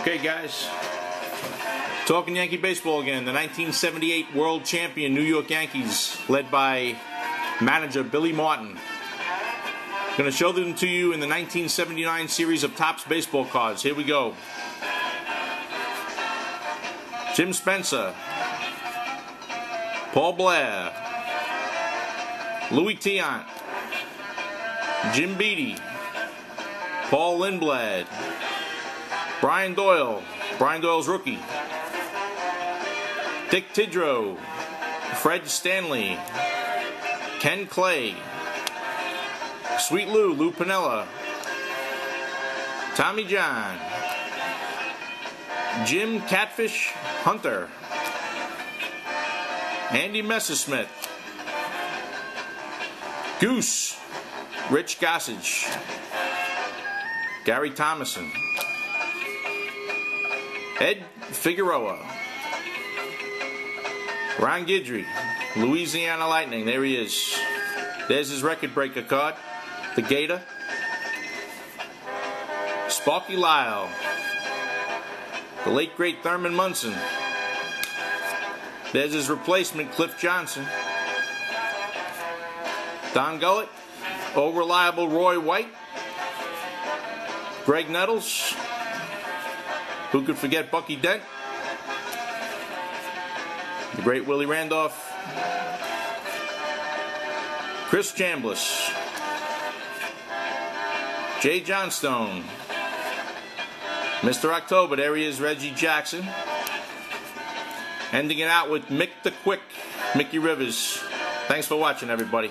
Okay, guys. Talking Yankee baseball again. The 1978 World Champion New York Yankees, led by manager Billy Martin. Going to show them to you in the 1979 series of Topps baseball cards. Here we go. Jim Spencer, Paul Blair, Louis Tiant, Jim Beattie, Paul Lindblad, Brian Doyle, Brian Doyle's rookie, Dick Tidrow, Fred Stanley, Ken Clay, Sweet Lou, Lou Piniella, Tommy John, Jim Catfish Hunter, Andy Messersmith, Goose, Rich Gossage, Gary Thomasson, Ed Figueroa, Ron Guidry, Louisiana Lightning. There he is. There's his record breaker card, the Gator. Sparky Lyle, the late great Thurman Munson. There's his replacement, Cliff Johnson. Don Gullett, old reliable Roy White. Graig Nettles. Who could forget Bucky Dent? The great Willie Randolph. Chris Chambliss. Jay Johnstone. Mr. October, there he is, Reggie Jackson. Ending it out with Mick the Quick, Mickey Rivers. Thanks for watching, everybody.